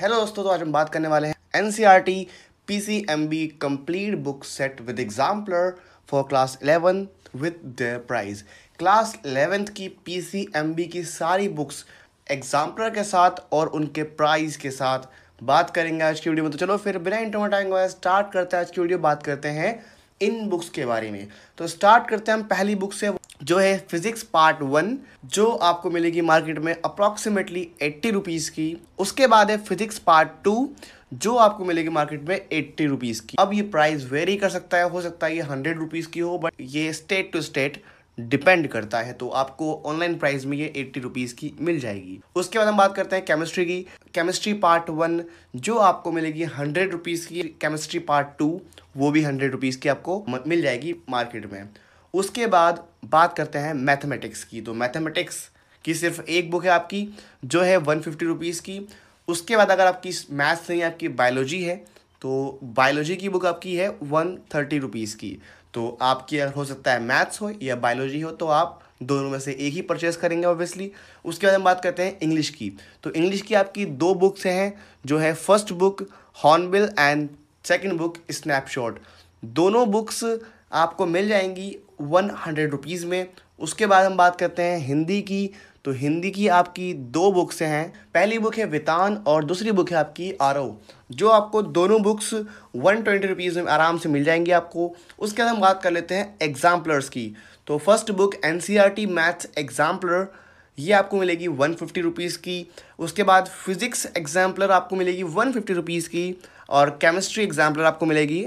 Hello दोस्तों तो आज हम बात करने वाले हैं N C R T P C M B complete book set with exemplar for class eleven with the prize class eleventh की पी सी एम बी की सारी बुक्स एग्जाम्पलर के साथ और उनके प्राइज के साथ बात करेंगे आज की वीडियो में। तो चलो फिर बिना इंटरमेटाएँगे स्टार्ट करते हैं। आज की वीडियो बात करते हैं इन बुक्स के बारे में। तो स्टार्ट करते हैं हम पहली बुक से, जो है फिजिक्स पार्ट वन, जो आपको मिलेगी मार्केट में अप्रॉक्सीमेटली एट्टी रुपीज़ की। उसके बाद है फिजिक्स पार्ट टू, जो आपको मिलेगी मार्केट में एट्टी रुपीज़ की। अब ये प्राइस वेरी कर सकता है, हो सकता है ये हंड्रेड रुपीज़ की हो बट ये स्टेट टू स्टेट डिपेंड करता है तो आपको ऑनलाइन प्राइस में ये एट्टी रुपीज़ की मिल जाएगी। उसके बाद हम बात करते हैं केमिस्ट्री की। केमिस्ट्री पार्ट वन जो आपको मिलेगी हंड्रेड रुपीज़ की केमिस्ट्री पार्ट टू वो भी हंड्रेड रुपीज़ की आपको मिल जाएगी मार्केट में। उसके बाद बात करते हैं मैथमेटिक्स की तो मैथमेटिक्स की सिर्फ़ एक बुक है आपकी, जो है वन फिफ्टी रुपीज़ की। उसके बाद अगर आपकी मैथ्स नहीं, आपकी बायोलॉजी है तो बायोलॉजी की बुक आपकी है वन थर्टी रुपीज़ की। तो आपकी अगर हो सकता है मैथ्स हो या बायोलॉजी हो तो आप दोनों में से एक ही परचेज करेंगे ऑब्वियसली उसके बाद हम बात करते हैं इंग्लिश की। तो इंग्लिश की आपकी दो बुक्स हैं, जो है first book, Hornbill and second book, snapshot. दोनों बुक्स आपको मिल जाएँगी वन हंड्रेड रुपीज़ में। उसके बाद हम बात करते हैं हिंदी की। तो हिंदी की आपकी दो बुक्स हैं। पहली बुक है वितान और दूसरी बुक है आपकी आरओ जो आपको दोनों बुक्स वन ट्वेंटी रुपीज़ में आराम से मिल जाएँगी आपको। उसके बाद हम बात कर लेते हैं एग्जाम्पलर्स की। तो first book, N C R T maths exemplar, ये आपको मिलेगी वन फिफ्टी रुपीज़ की। उसके बाद फिज़िक्स एग्जाम्पलर आपको मिलेगी वन फिफ्टी रुपीज़ की। और केमिस्ट्री एग्जाम्पलर आपको मिलेगी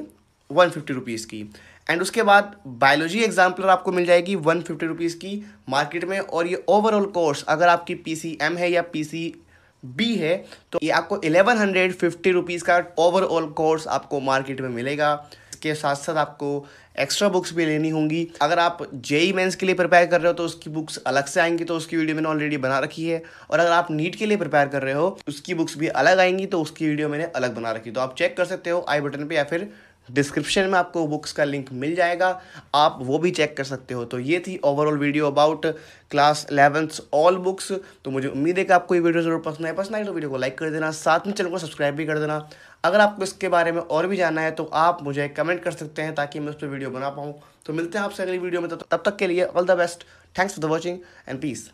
वन फिफ्टी रुपीज़ की। एंड उसके बाद बायोलॉजी एग्जाम्पलर आपको मिल जाएगी वन फिफ्टी रुपीज़ की मार्केट में और ये ओवरऑल कोर्स अगर आपकी पी सी एम है या पी सी बी है तो ये आपको एलेवन हंड्रेड फिफ्टी रुपीज़ का ओवरऑल कोर्स आपको मार्केट में मिलेगा। इसके साथ साथ आपको एक्स्ट्रा बुक्स भी लेनी होंगी। अगर आप जेई मेंस के लिए प्रिपेयर कर रहे हो तो उसकी बुक्स अलग से आएँगी तो उसकी वीडियो मैंने ऑलरेडी बना रखी है। और अगर आप नीट के लिए प्रिपेयर कर रहे हो, उसकी बुक्स भी अलग आएँगी तो उसकी वीडियो मैंने अलग बना रखी तो आप चेक कर सकते हो आई बटन पर या फिर डिस्क्रिप्शन में आपको बुक्स का लिंक मिल जाएगा, आप वो भी चेक कर सकते हो। तो ये थी overall video about class eleventh all books तो मुझे उम्मीद है कि आपको ये वीडियो ज़रूर पसंद आए। पसंद आए तो वीडियो को लाइक कर देना, साथ में चैनल को सब्सक्राइब भी कर देना। अगर आपको इसके बारे में और भी जानना है तो आप मुझे कमेंट कर सकते हैं ताकि मैं उस पर वीडियो बना पाऊँ। तो मिलते हैं आपसे अगली वीडियो में, तब तक के लिए all the best thanks for the watching and peace